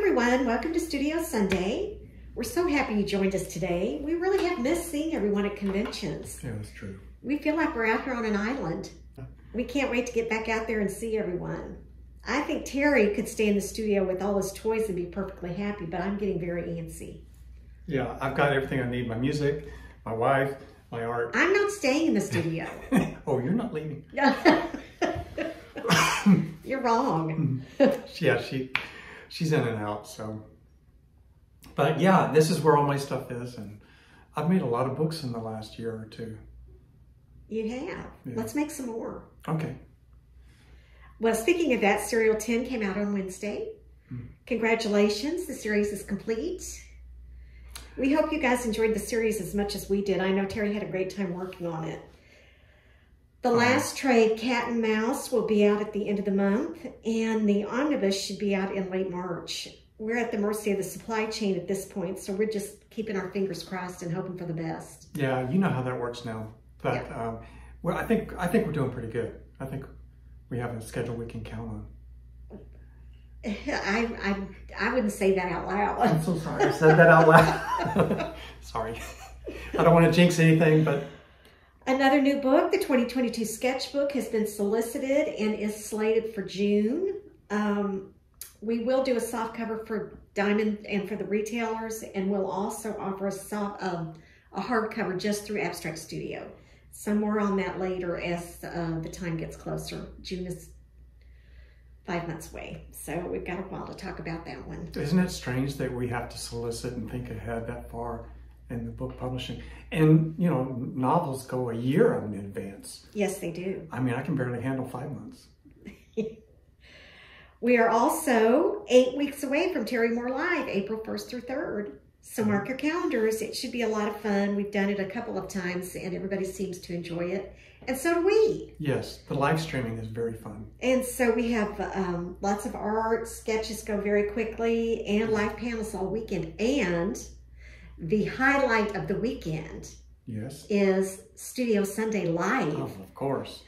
everyone. Welcome to Studio Sunday. We're so happy you joined us today. We really have missed seeing everyone at conventions. Yeah, that's true. We feel like we're out here on an island. We can't wait to get back out there and see everyone. I think Terry could stay in the studio with all his toys and be perfectly happy, but I'm getting very antsy. Yeah, I've got everything I need. My music, my wife, my art. I'm not staying in the studio. oh, you're not leaving. you're wrong. yeah, she she's in and out, so. But yeah, this is where all my stuff is, and I've made a lot of books in the last year or two. You have. Yeah. Let's make some more. Okay. Well, speaking of that, Serial 10 came out on Wednesday. Hmm. Congratulations, the series is complete. We hope you guys enjoyed the series as much as we did. I know Terry had a great time working on it. The last trade, Cat and Mouse, will be out at the end of the month, and the omnibus should be out in late March. We're at the mercy of the supply chain at this point, so we're just keeping our fingers crossed and hoping for the best. Yeah, you know how that works now. But yeah. um, well, I think I think we're doing pretty good. I think we have a schedule we can count on. I, I, I wouldn't say that out loud. I'm so sorry. I said that out loud. sorry. I don't want to jinx anything, but. Another new book, the 2022 sketchbook, has been solicited and is slated for June. Um, we will do a soft cover for Diamond and for the retailers, and we'll also offer a soft, um, a just through Abstract Studio. Some more on that later as uh, the time gets closer. June is five months away. So we've got a while to talk about that one. Isn't it strange that we have to solicit and think ahead that far in the book publishing? And, you know, novels go a year in advance. Yes, they do. I mean, I can barely handle five months. we are also eight weeks away from Terry Moore Live, April 1st through 3rd. So mark your calendars. It should be a lot of fun. We've done it a couple of times and everybody seems to enjoy it. And so do we. Yes, the live streaming is very fun. And so we have um, lots of art, sketches go very quickly, and live panels all weekend. And the highlight of the weekend yes. is Studio Sunday Live. Oh, of course.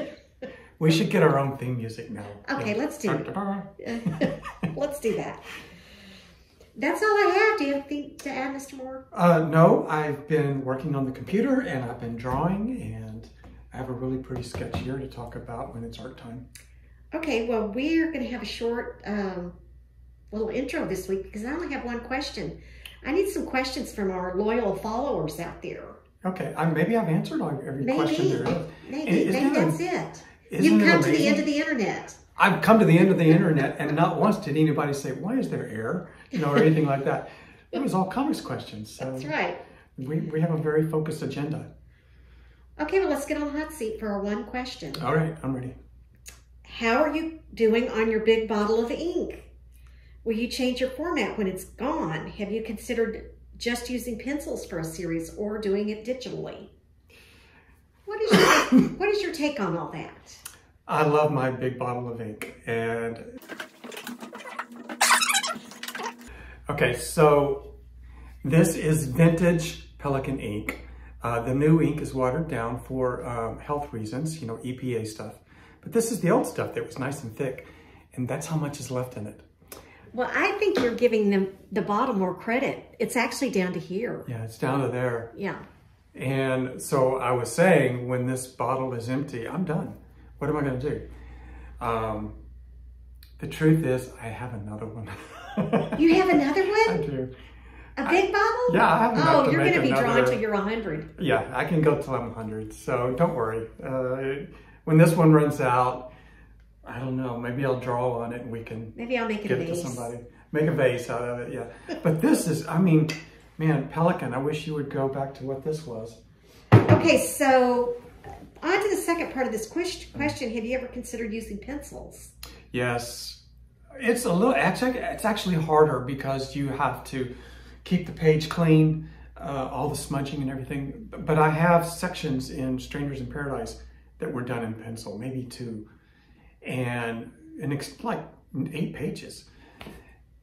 we should get our own theme music now. Okay, yeah. let's do it. let's do that. That's all I have. Do you have anything to add, Mr. Moore? Uh, no, I've been working on the computer and I've been drawing and I have a really pretty sketch here to talk about when it's art time. Okay, well, we're going to have a short um, little intro this week because I only have one question. I need some questions from our loyal followers out there. Okay, I, maybe I've answered every maybe, question there. Maybe, maybe that's it. You've come to the end of the internet. I've come to the end of the internet and not once did anybody say, why is there air? You know, or anything like that. It was all comics questions. So That's right. We, we have a very focused agenda. Okay, well, let's get on the hot seat for our one question. All right, I'm ready. How are you doing on your big bottle of ink? Will you change your format when it's gone? Have you considered just using pencils for a series or doing it digitally? What is your, what is your take on all that? I love my big bottle of ink. And okay, so this is vintage Pelikan ink. Uh, the new ink is watered down for um, health reasons, you know, EPA stuff. But this is the old stuff that was nice and thick, and that's how much is left in it. Well, I think you're giving them the bottle more credit. It's actually down to here. Yeah, it's down to there. Yeah. And so I was saying, when this bottle is empty, I'm done what am I going to do? Um, the truth is, I have another one. you have another one? I do. A big bottle? Yeah, I have enough Oh, you're going to be another, drawn till you're 100. Yeah, I can go till I'm 100. So don't worry. Uh, when this one runs out, I don't know. Maybe I'll draw on it and we can maybe I'll make give it to somebody. Make a vase out of it. Yeah. but this is, I mean, man, Pelikan. I wish you would go back to what this was. Okay, so on to the second part of this question. Have you ever considered using pencils? Yes. It's a little, it's actually harder because you have to keep the page clean, uh, all the smudging and everything. But I have sections in Strangers in Paradise that were done in pencil, maybe two. And, and it's like eight pages.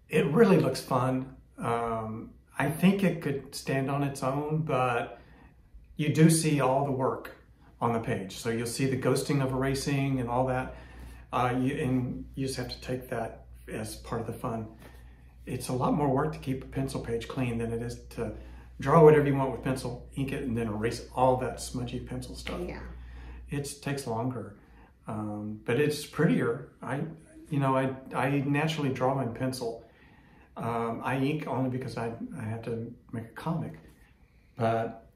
It really looks fun. Um, I think it could stand on its own, but you do see all the work on the page. So you'll see the ghosting of erasing and all that. Uh, you, and you just have to take that as part of the fun. it's a lot more work to keep a pencil page clean than it is to draw whatever you want with pencil, ink it, and then erase all that smudgy pencil stuff. Yeah. It takes longer, um, but it's prettier. I, you know, I, I naturally draw in pencil. Um, I ink only because I, I have to make a comic, but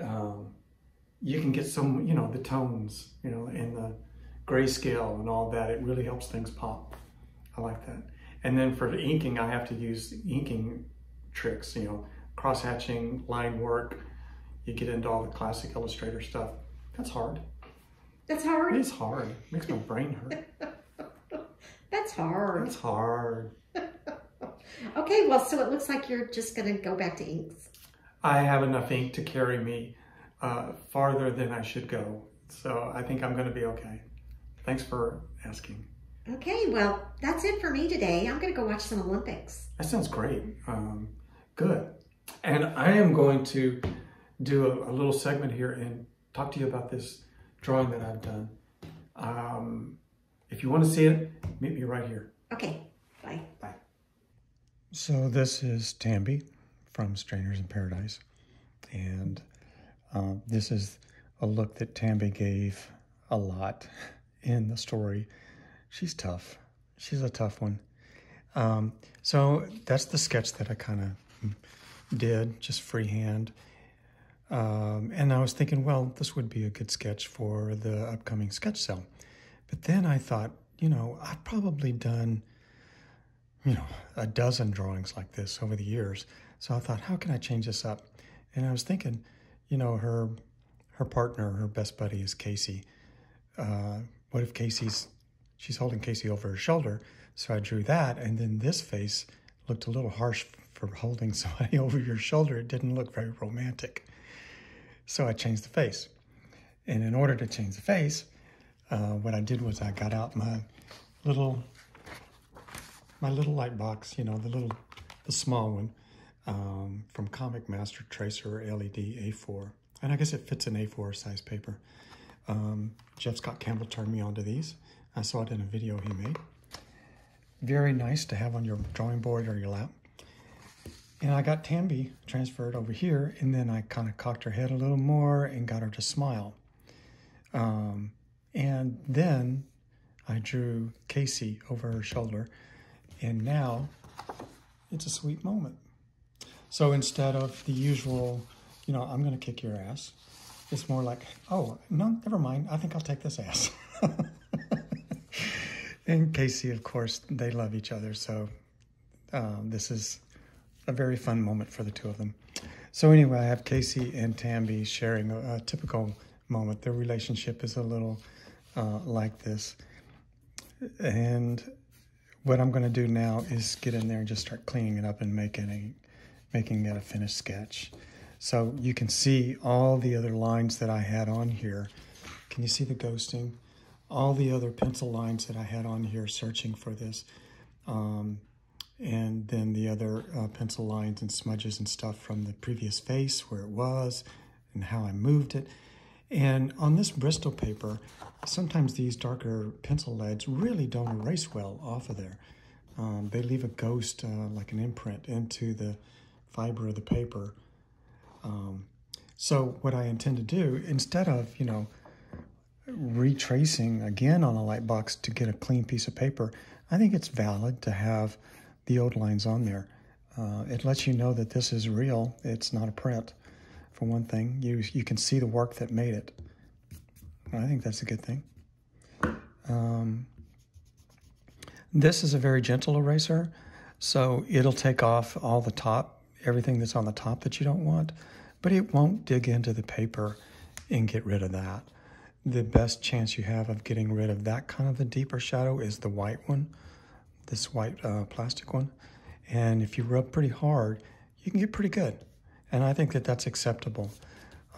um, you can get some, you know, the tones, you know, and the grayscale and all that. It really helps things pop. I like that. And then for the inking, I have to use inking tricks, you know, cross hatching, line work. You get into all the classic Illustrator stuff. That's hard. That's hard. It's hard. It makes my brain hurt. That's hard. It's hard. Okay, well, so it looks like you're just going to go back to inks. I have enough ink to carry me uh, farther than I should go. So I think I'm going to be okay. Thanks for asking. Okay, well, that's it for me today. I'm going to go watch some Olympics. That sounds great. Um, good. And I am going to do a, a, little segment here and talk to you about this drawing that I've done. Um, if you want to see it, meet me right here. Okay, bye. Bye. So this is Tambi from Strangers in Paradise. And uh, this is a look that Tambi gave a lot in the story. She's tough. She's a tough one. Um, so that's the sketch that I kind of did, just freehand. Um, and I was thinking, well, this would be a good sketch for the upcoming sketch sale. But then I thought, you know, I've probably done, you know, a dozen drawings like this over the years. So I thought, how can I change this up? And I was thinking, you know, her her partner, her best buddy is Casey. Uh, what if Casey's she's holding Casey over her shoulder? So I drew that, and then this face looked a little harsh for holding somebody over your shoulder. It didn't look very romantic. So I changed the face. And in order to change the face, uh, what I did was I got out my little my little light box, you know, the little the small one um, from Comic Master Tracer LED A4. And I guess it fits an A4 size paper. Um, J. Scott Campbell turned me onto these. I saw it in a video he made. Very nice to have on your drawing board or your lap. And I got Tambi transferred over here, and then I kind of cocked her head a little more and got her to smile. Um, and then I drew Casey over her shoulder, and now it's a sweet moment. So instead of the usual, you know, I'm going to kick your ass, it's more like, oh, no, never mind. I think I'll take this ass. and Casey, of course, they love each other. So um, this is a very fun moment for the two of them. So anyway, I have Casey and Tambi sharing a, a typical moment. Their relationship is a little uh, like this. And what I'm going to do now is get in there and just start cleaning it up and making a, making it a finished sketch. So you can see all the other lines that I had on here. Can you see the ghosting? All the other pencil lines that I had on here searching for this. Um, and then the other uh, pencil lines and smudges and stuff from the previous face where it was and how I moved it. And on this Bristol paper, sometimes these darker pencil leads really don't erase well off of there. Um, they leave a ghost, uh, like an imprint, into the fiber of the paper. Um, so what I intend to do, instead of, you know, retracing again on a light box to get a clean piece of paper, I think it's valid to have the old lines on there. Uh, it lets you know that this is real. It's not a print, for one thing. You, you can see the work that made it. I think that's a good thing. Um, this is a very gentle eraser, so it'll take off all the top, everything that's on the top that you don't want, but it won't dig into the paper and get rid of that. The best chance you have of getting rid of that kind of a deeper shadow is the white one this white uh, plastic one. And if you rub pretty hard, you can get pretty good. And I think that that's acceptable.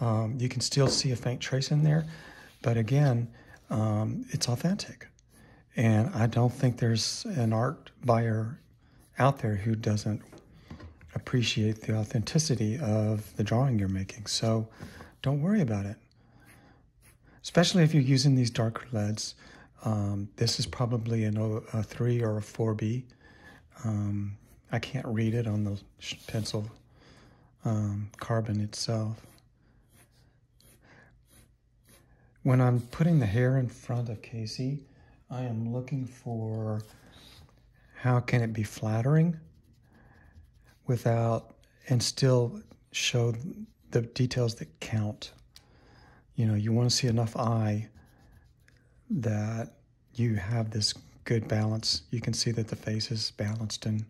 Um, you can still see a faint trace in there, but again, um, it's authentic. And I don't think there's an art buyer out there who doesn't appreciate the authenticity of the drawing you're making. So don't worry about it. Especially if you're using these darker leads. Um, this is probably an o, a 3 or a 4B. Um, I can't read it on the pencil um, carbon itself. When I'm putting the hair in front of Casey, I am looking for how can it be flattering without and still show the details that count. You know, you want to see enough eye that you have this good balance. You can see that the face is balanced and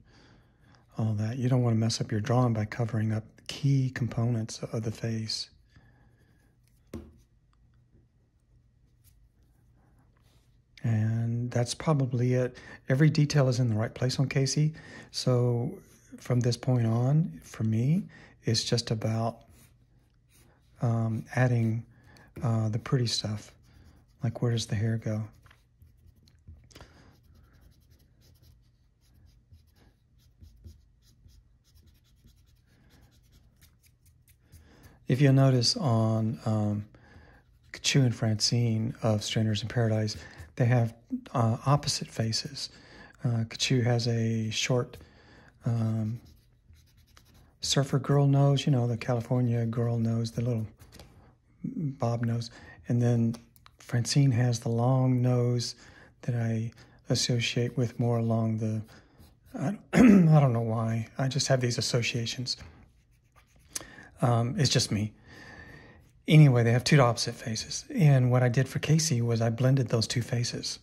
all that. You don't want to mess up your drawing by covering up key components of the face. And that's probably it. Every detail is in the right place on Casey. So from this point on, for me, it's just about um, adding uh, the pretty stuff. Like where does the hair go? If you'll notice on um, and Francine of Strangers in Paradise, they have uh, opposite faces. Uh, Katchoo has a short um, surfer girl nose, you know, the California girl nose, the little bob nose. And then Francine has the long nose that I associate with more along the, I, I don't know why. I just have these associations. Um, it's just me. Anyway, they have two opposite faces. And what I did for Casey was I blended those two faces.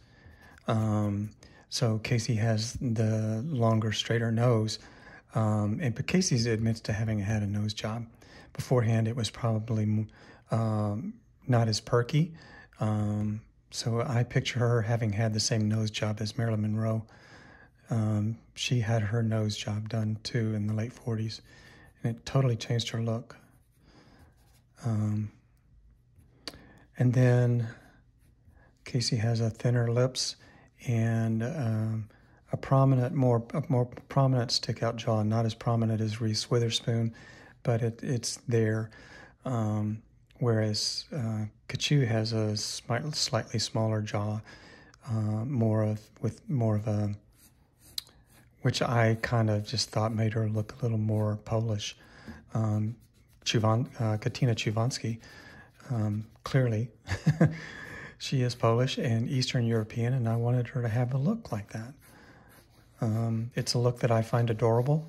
Um, so Casey has the longer, straighter nose. Um, and but Casey admits to having had a nose job. Beforehand, it was probably um, not as perky. Um, so I picture her having had the same nose job as Marilyn Monroe. Um, she had her nose job done too in the late 40s and it totally changed her look. Um, and then Casey has a thinner lips and um, a prominent, more a more prominent stick out jaw, not as prominent as Reese Witherspoon, but it, it's there. Um, whereas uh, Katchoo has a slightly smaller jaw, uh, more of with more of a which I kind of just thought made her look a little more Polish. Um, Chuvan, uh, Katina Choovanski, um, clearly, she is Polish and Eastern European, and I wanted her to have a look like that. Um, it's a look that I find adorable,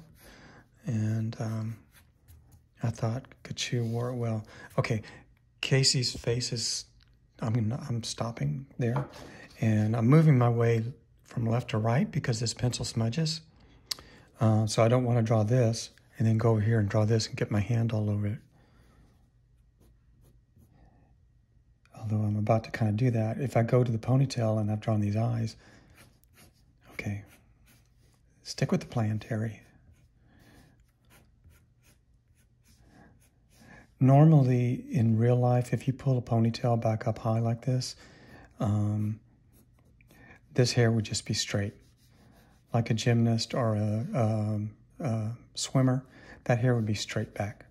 and um, I thought Katchoo wore it well. Okay, Casey's face is, I'm, I'm stopping there, and I'm moving my way from left to right because this pencil smudges. Uh, so I don't want to draw this and then go over here and draw this and get my hand all over it. Although I'm about to kind of do that. If I go to the ponytail and I've drawn these eyes, okay, stick with the plan, Terry. Normally, in real life, if you pull a ponytail back up high like this, um, this hair would just be straight. Like a gymnast or a, a, a swimmer, that hair would be straight back.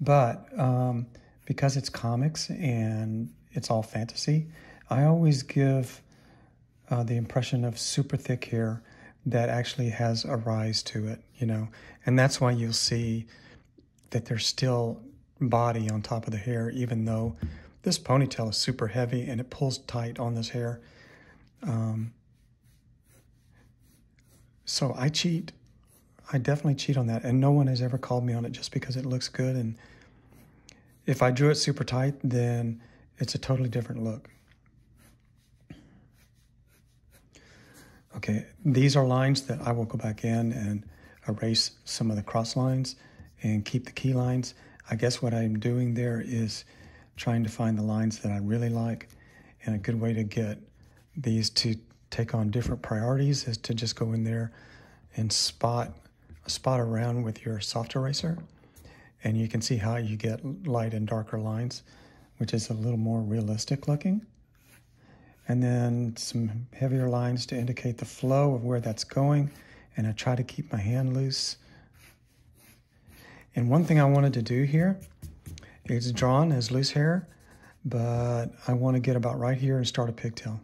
But um, because it's comics and it's all fantasy, I always give uh, the impression of super thick hair that actually has a rise to it, you know. And that's why you'll see that there's still body on top of the hair, even though this ponytail is super heavy and it pulls tight on this hair. Um, so I cheat. I definitely cheat on that. And no one has ever called me on it just because it looks good. And if I drew it super tight, then it's a totally different look. Okay, these are lines that I will go back in and erase some of the cross lines and keep the key lines. I guess what I'm doing there is trying to find the lines that I really like. And a good way to get these to take on different priorities is to just go in there and spot spot around with your soft eraser and you can see how you get light and darker lines which is a little more realistic looking and then some heavier lines to indicate the flow of where that's going and I try to keep my hand loose and one thing I wanted to do here is drawn as loose hair but I want to get about right here and start a pigtail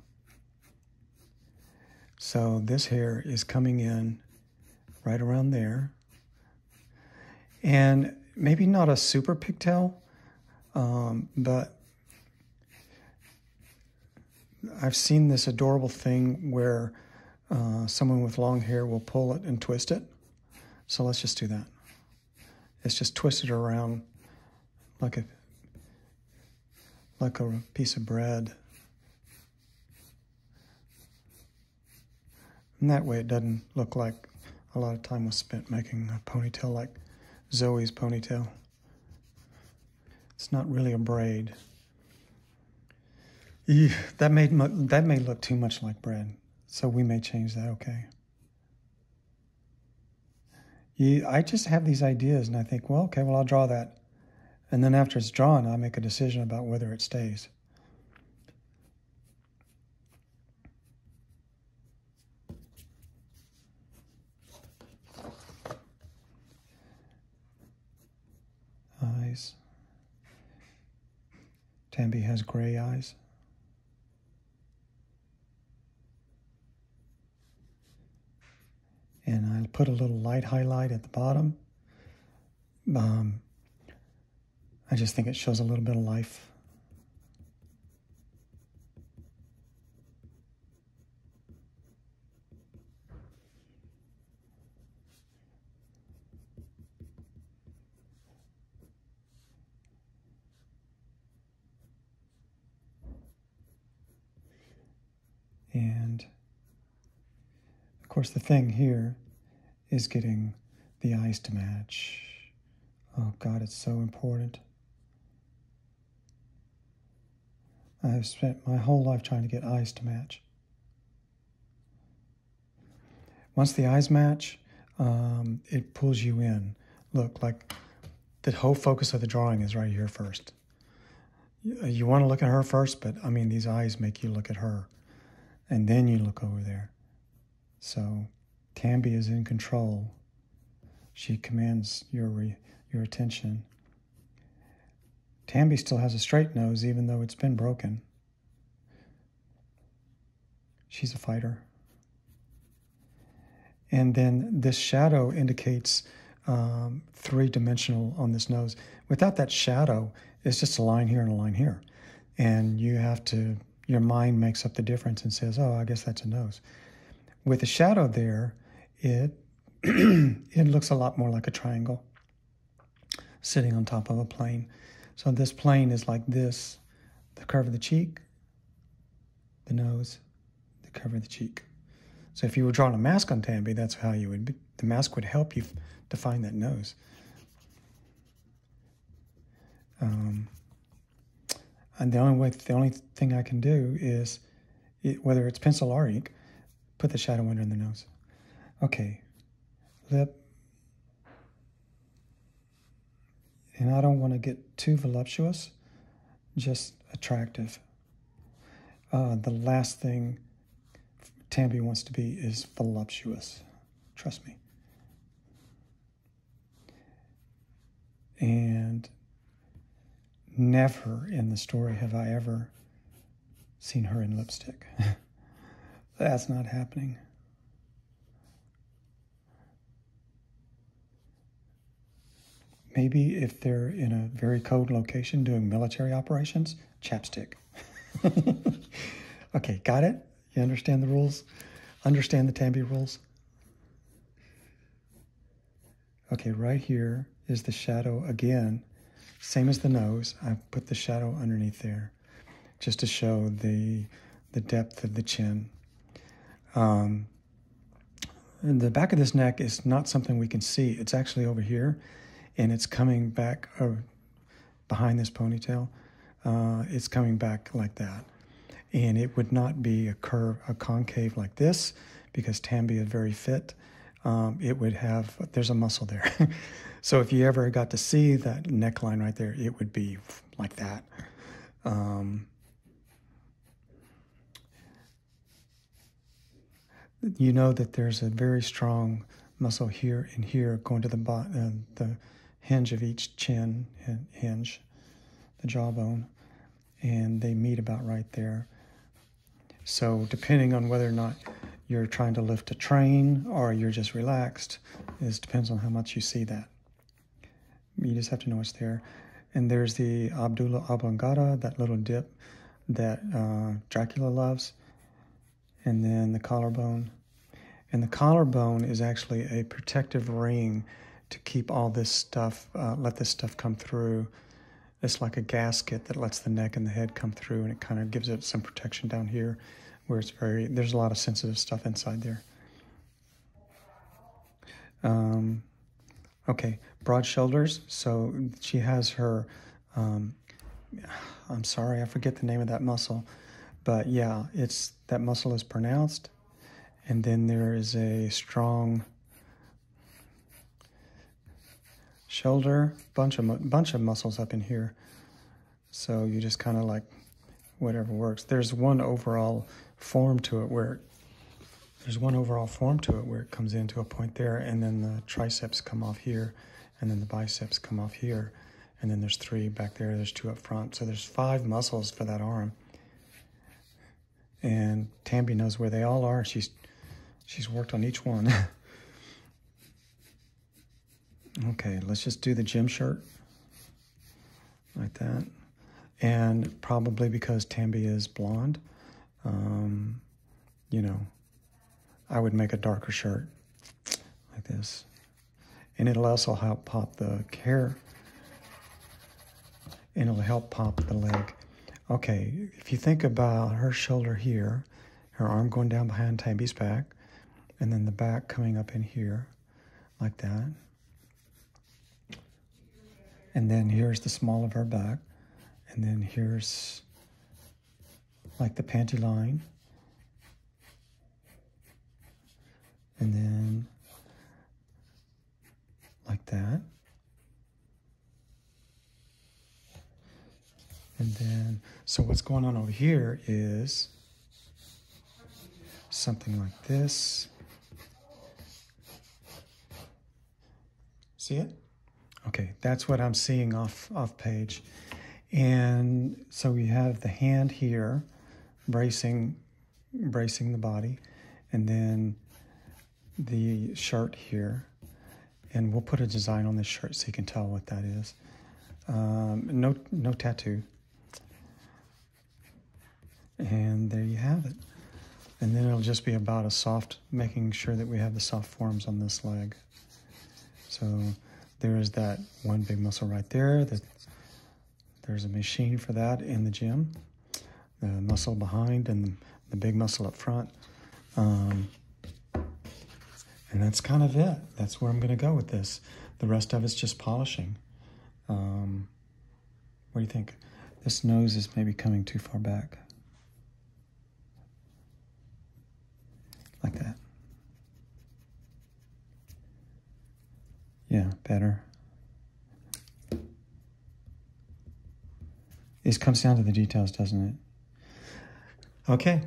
so this hair is coming in right around there. And maybe not a super pigtail, um, but I've seen this adorable thing where uh, someone with long hair will pull it and twist it. So let's just do that. It's just twisted around like a like a piece of bread. And that way it doesn't look like a lot of time was spent making a ponytail like Zoe's ponytail. It's not really a braid. That may that may look too much like bread, so we may change that. Okay. Yeah, I just have these ideas, and I think, well, okay, well, I'll draw that, and then after it's drawn, I make a decision about whether it stays. Eyes. Tambi has gray eyes. And I'll put a little light highlight at the bottom. Um, I just think it shows a little bit of life. And course, the thing here is getting the eyes to match. Oh God, it's so important. I've spent my whole life trying to get eyes to match. Once the eyes match, um, it pulls you in. Look, like the whole focus of the drawing is right here first. You, you want to look at her first, but I mean, these eyes make you look at her. And then you look over there. So Tambi is in control. She commands your re, your attention. Tambi still has a straight nose, even though it's been broken. She's a fighter. And then this shadow indicates um, three dimensional on this nose. Without that shadow, it's just a line here and a line here. And you have to, your mind makes up the difference and says, oh, I guess that's a nose. With a shadow there, it it looks a lot more like a triangle sitting on top of a plane. So this plane is like this, the curve of the cheek, the nose, the curve of the cheek. So if you were drawing a mask on Tambi, that's how you would be. The mask would help you define that nose. Um, and the only way, the only thing I can do is, it, whether it's pencil or ink, Put the shadow under in the nose. Okay, lip. And I don't want to get too voluptuous, just attractive. Uh, the last thing Tambi wants to be is voluptuous. Trust me. And never in the story have I ever seen her in lipstick. That's not happening. Maybe if they're in a very cold location doing military operations, chapstick. okay, got it? You understand the rules? Understand the Tambi rules? Okay, right here is the shadow again, same as the nose. I put the shadow underneath there just to show the, the depth of the chin. Um, the back of this neck is not something we can see. It's actually over here, and it's coming back uh, behind this ponytail. Uh, it's coming back like that. And it would not be a curve, a concave like this, because Tambi is very fit. Um, it would have, there's a muscle there. so if you ever got to see that neckline right there, it would be like that. Um, you know that there's a very strong muscle here and here going to the uh, the hinge of each chin hinge, the jawbone, and they meet about right there. So depending on whether or not you're trying to lift a train or you're just relaxed. It depends on how much you see that. You just have to know it's there. And there's the medulla oblongata, that little dip that uh, Dracula loves. And then the collarbone. And the collarbone is actually a protective ring to keep all this stuff, uh, let this stuff come through. It's like a gasket that lets the neck and the head come through, and it kind of gives it some protection down here where it's very, there's a lot of sensitive stuff inside there. Um, okay, broad shoulders. So she has her, um, I'm sorry, I forget the name of that muscle, but yeah, it's that muscle is pronounced. And then there is a strong shoulder, bunch of bunch of muscles up in here. So you just kind of like whatever works. There's one overall form to it where there's one overall form to it where it comes into a point there and then the triceps come off here and then the biceps come off here and then there's three back there there's two up front so there's five muscles for that arm and Tambi knows where they all are she's she's worked on each one okay let's just do the gym shirt like that and probably because Tambi is blonde um, you know, I would make a darker shirt like this. And it'll also help pop the hair and it'll help pop the leg. Okay, if you think about her shoulder here, her arm going down behind Tambi's back, and then the back coming up in here, like that. And then here's the small of her back, and then here's like the panty line. And then like that. And then, so what's going on over here is something like this. See it? Okay, that's what I'm seeing off, off page. And so we have the hand here bracing, bracing the body, and then the shirt here. And we'll put a design on this shirt so you can tell what that is. Um, no, no tattoo. And there you have it. And then it'll just be about a soft, making sure that we have the soft forms on this leg. So there is that one big muscle right there. That there's a machine for that in the gym the muscle behind and the big muscle up front. Um, and that's kind of it. That's where I'm going to go with this. The rest of it's just polishing. Um, what do you think? This nose is maybe coming too far back. Like that. Yeah, better. This comes down to the details, doesn't it? Okay,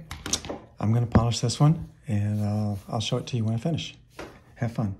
I'm gonna polish this one and uh, I'll show it to you when I finish. Have fun.